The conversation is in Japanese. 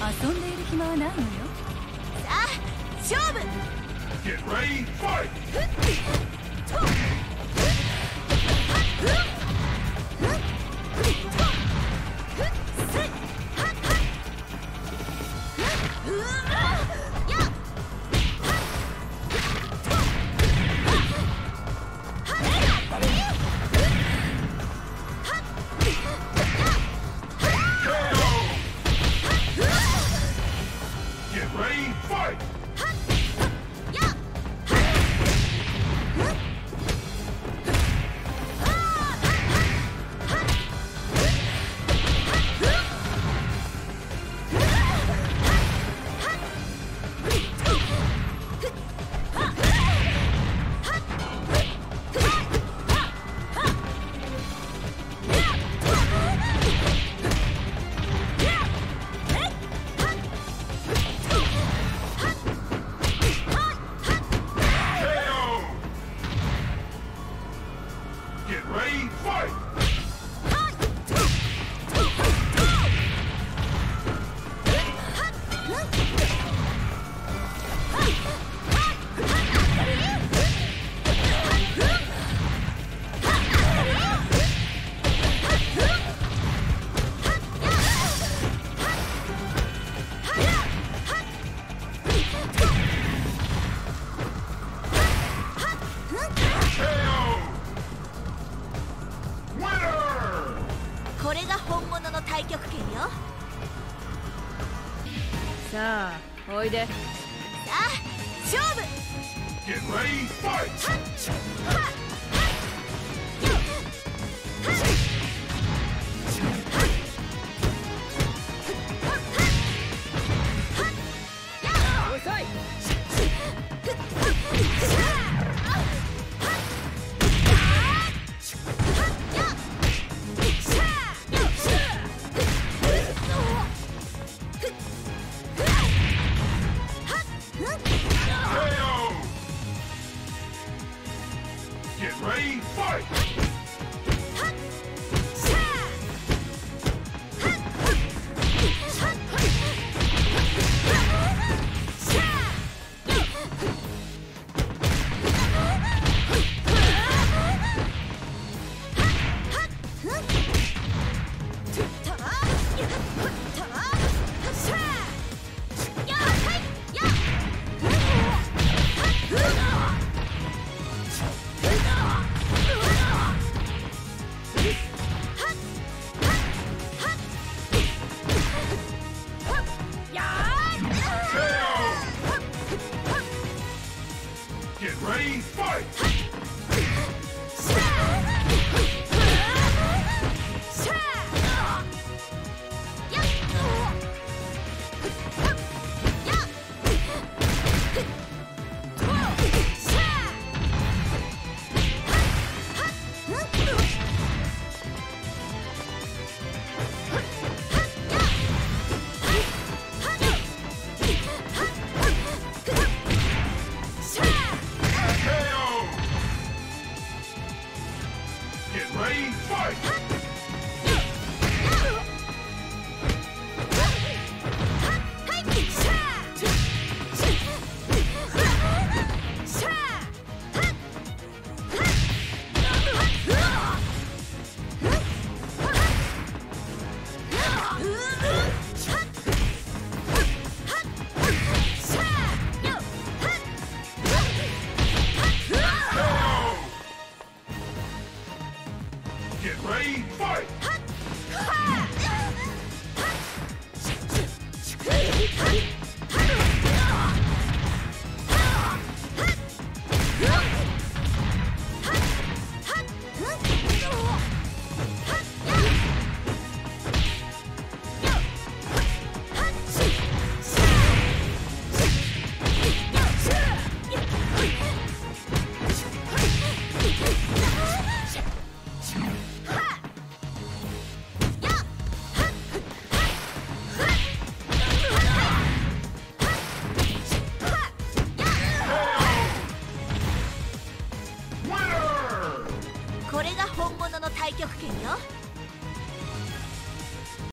遊んでいる暇はないのよ。さあ勝負。Get ready, fight! 物の太極拳よ。さあおいで。さあ勝負 Ah! これが本物の太極拳よ。